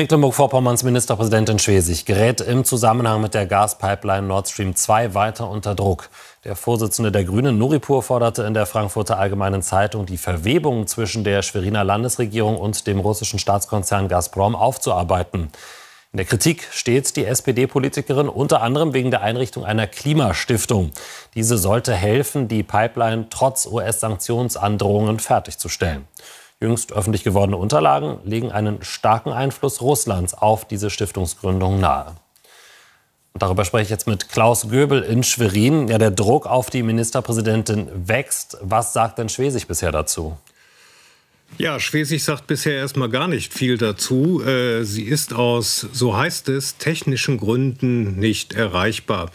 Mecklenburg-Vorpommerns Ministerpräsidentin Schwesig gerät im Zusammenhang mit der Gaspipeline Nord Stream 2 weiter unter Druck. Der Vorsitzende der Grünen, Nuripur, forderte in der Frankfurter Allgemeinen Zeitung, die Verwebung zwischen der Schweriner Landesregierung und dem russischen Staatskonzern Gazprom aufzuarbeiten. In der Kritik steht die SPD-Politikerin unter anderem wegen der Einrichtung einer Klimastiftung. Diese sollte helfen, die Pipeline trotz US-Sanktionsandrohungen fertigzustellen. Jüngst öffentlich gewordene Unterlagen legen einen starken Einfluss Russlands auf diese Stiftungsgründung nahe. Und darüber spreche ich jetzt mit Klaus Göbel in Schwerin. Ja, der Druck auf die Ministerpräsidentin wächst. Was sagt denn Schwesig bisher dazu? Ja, Schwesig sagt bisher erstmal gar nicht viel dazu. Äh, sie ist aus, so heißt es, technischen Gründen nicht erreichbar.